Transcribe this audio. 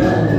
Amen.